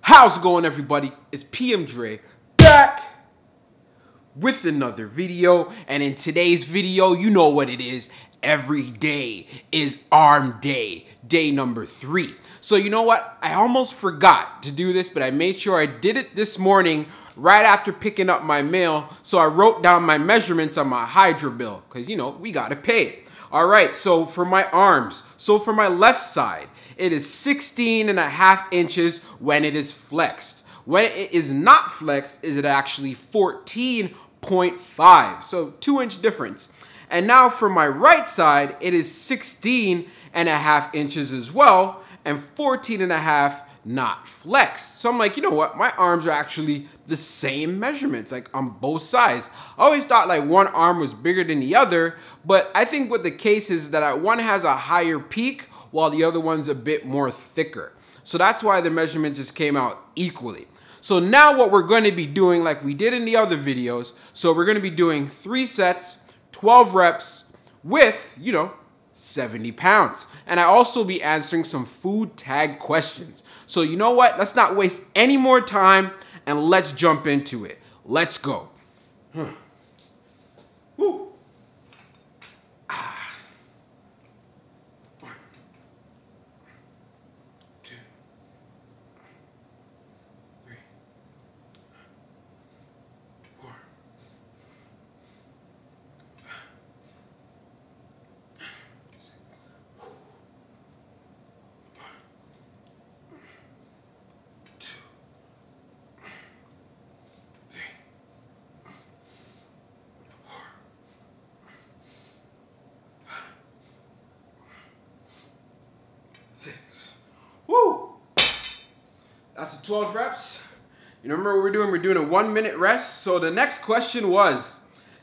How's it going everybody? It's PM Dre back with another video and in today's video you know what it is. Every day is arm day day number three. So you know what? I almost forgot to do this but I made sure I did it this morning right after picking up my mail so I wrote down my measurements on my hydro bill because you know we gotta pay it all right, so for my arms, so for my left side, it is 16 and a half inches when it is flexed. When it is not flexed, is it actually 14.5, so two inch difference. And now for my right side, it is 16 and a half inches as well, and 14 and a half not flexed. So I'm like, you know what? My arms are actually the same measurements, like on both sides. I always thought like one arm was bigger than the other, but I think what the case is that one has a higher peak while the other one's a bit more thicker. So that's why the measurements just came out equally. So now what we're going to be doing like we did in the other videos, so we're going to be doing three sets, 12 reps with, you know, 70 pounds. And I also be answering some food tag questions. So you know what? Let's not waste any more time and let's jump into it. Let's go. Huh. That's the 12 reps. You remember what we're doing? We're doing a one minute rest. So the next question was,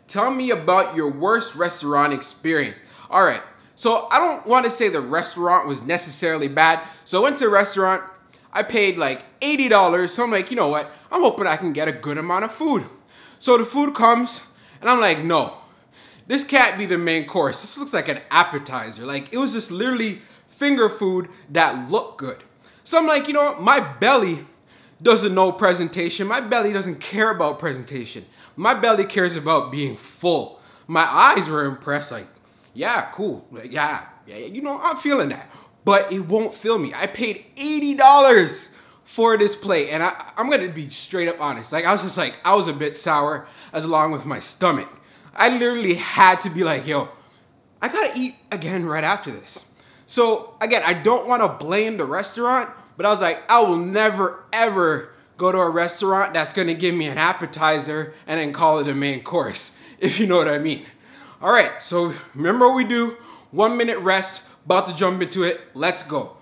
tell me about your worst restaurant experience. All right, so I don't want to say the restaurant was necessarily bad. So I went to a restaurant, I paid like $80. So I'm like, you know what? I'm hoping I can get a good amount of food. So the food comes and I'm like, no, this can't be the main course. This looks like an appetizer. Like it was just literally finger food that looked good. So I'm like, you know? My belly doesn't know presentation. My belly doesn't care about presentation. My belly cares about being full. My eyes were impressed, like, yeah, cool. Like, yeah, yeah, you know, I'm feeling that. But it won't fill me. I paid $80 for this plate. And I, I'm gonna be straight up honest. Like, I was just like, I was a bit sour as along with my stomach. I literally had to be like, yo, I gotta eat again right after this. So again, I don't want to blame the restaurant, but I was like, I will never ever go to a restaurant that's gonna give me an appetizer and then call it a main course, if you know what I mean. All right, so remember what we do, one minute rest, about to jump into it, let's go.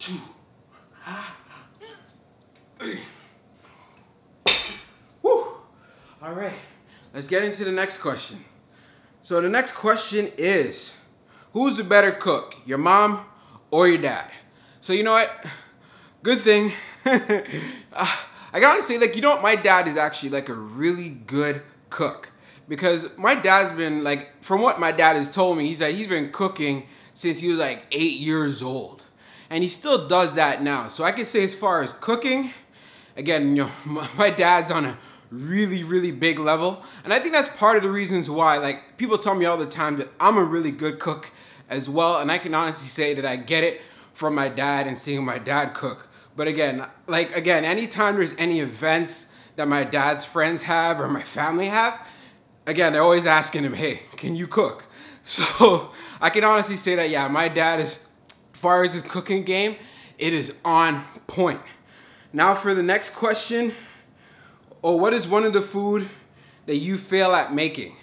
Two, three. Woo! All right, let's get into the next question. So the next question is, who's the better cook, your mom or your dad? So you know what? Good thing. uh, I gotta say, like, you know what? My dad is actually like a really good cook because my dad's been like, from what my dad has told me, he's like he's been cooking since he was like eight years old and he still does that now. So I can say as far as cooking, again, you know, my dad's on a really, really big level. And I think that's part of the reasons why, like, people tell me all the time that I'm a really good cook as well. And I can honestly say that I get it from my dad and seeing my dad cook. But again, like, again, anytime there's any events that my dad's friends have or my family have, again, they're always asking him, hey, can you cook? So I can honestly say that, yeah, my dad is far as his cooking game, it is on point. Now for the next question, or oh, what is one of the food that you fail at making?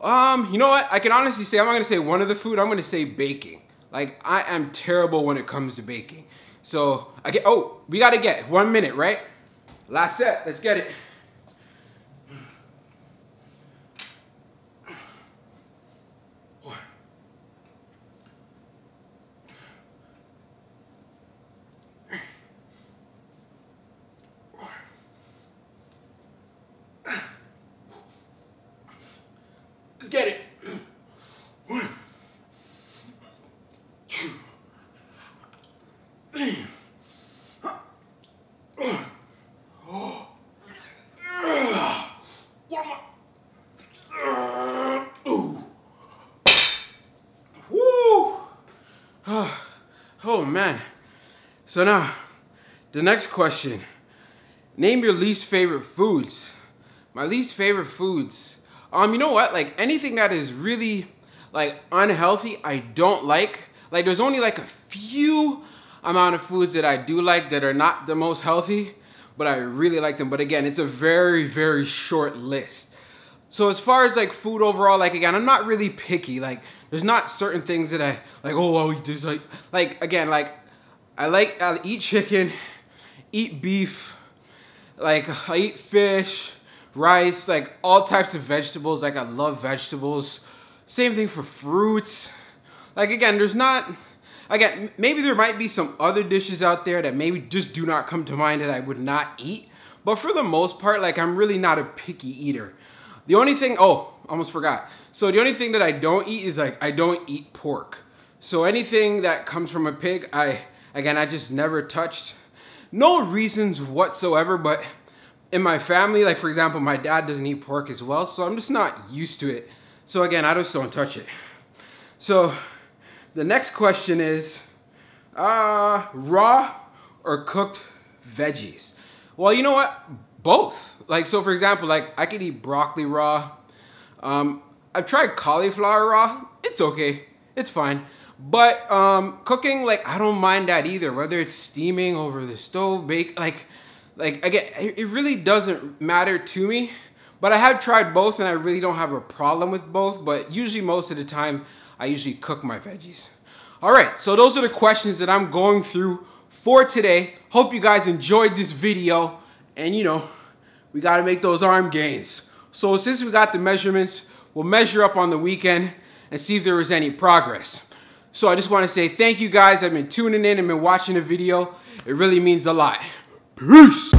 Um, you know what? I can honestly say I'm not gonna say one of the food. I'm gonna say baking. Like I am terrible when it comes to baking. So I get. Oh, we gotta get one minute, right? Last set. Let's get it. Let's get it. One, two, three. Oh man. So now, the next question. Name your least favorite foods. My least favorite foods. Um, you know what? Like anything that is really like unhealthy, I don't like. Like there's only like a few amount of foods that I do like that are not the most healthy, but I really like them. But again, it's a very, very short list. So as far as like food overall, like again, I'm not really picky. Like there's not certain things that I like, oh, I'll eat this. Like, like again, like I like, I eat chicken, eat beef, like I eat fish, rice, like all types of vegetables. Like I love vegetables. Same thing for fruits. Like again, there's not, again, maybe there might be some other dishes out there that maybe just do not come to mind that I would not eat. But for the most part, like I'm really not a picky eater. The only thing, oh, almost forgot. So the only thing that I don't eat is like, I don't eat pork. So anything that comes from a pig, I, again, I just never touched. No reasons whatsoever, but in my family, like for example, my dad doesn't eat pork as well, so I'm just not used to it. So again, I just don't touch it. So the next question is, uh, raw or cooked veggies? Well, you know what? Both. Like, so for example, like I could eat broccoli raw. Um, I've tried cauliflower raw. It's okay. It's fine. But um, cooking, like, I don't mind that either. Whether it's steaming over the stove, bake, like, like again, it really doesn't matter to me. But I have tried both and I really don't have a problem with both. But usually most of the time, I usually cook my veggies. All right, so those are the questions that I'm going through for today. Hope you guys enjoyed this video. And you know, we gotta make those arm gains. So since we got the measurements, we'll measure up on the weekend and see if there was any progress. So I just wanna say thank you guys I've been tuning in and been watching the video. It really means a lot. Peace!